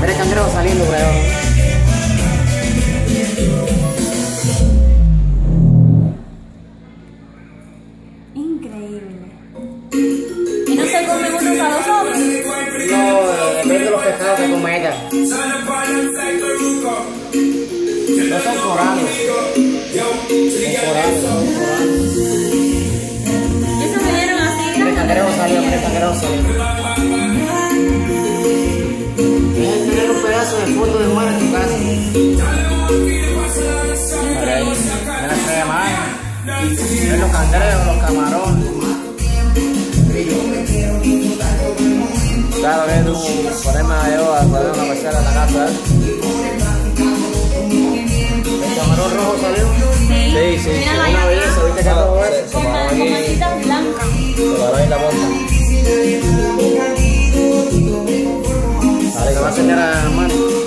Mira el cangrejo saliendo. Increíble. ¿Y no se comen unos a los otros? No, depende de los pescados que come ella. No son corales. Son corales, así? El salió, el salió. Que un pedazo de foto de mar en tu casa. Por ahí, mira que de mar. Ven los cangrejos, los camarones. Claro que tú ponerme a yo a poner una pecera en la casa. ¿eh? ¿El camarón rojo salió? Sí. Sí, sí, Mira Rasanya aman.